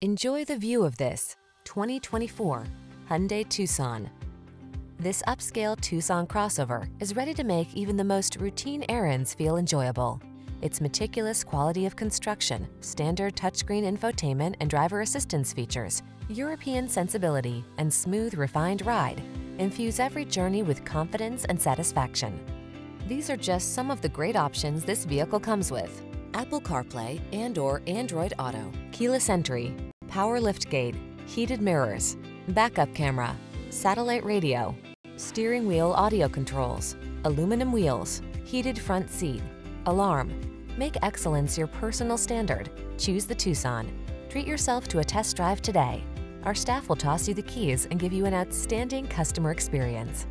Enjoy the view of this 2024 Hyundai Tucson. This upscale Tucson crossover is ready to make even the most routine errands feel enjoyable. Its meticulous quality of construction, standard touchscreen infotainment and driver assistance features, European sensibility, and smooth, refined ride infuse every journey with confidence and satisfaction. These are just some of the great options this vehicle comes with. Apple CarPlay and or Android Auto, keyless entry, power liftgate, heated mirrors, backup camera, satellite radio, steering wheel audio controls, aluminum wheels, heated front seat, alarm. Make excellence your personal standard. Choose the Tucson. Treat yourself to a test drive today. Our staff will toss you the keys and give you an outstanding customer experience.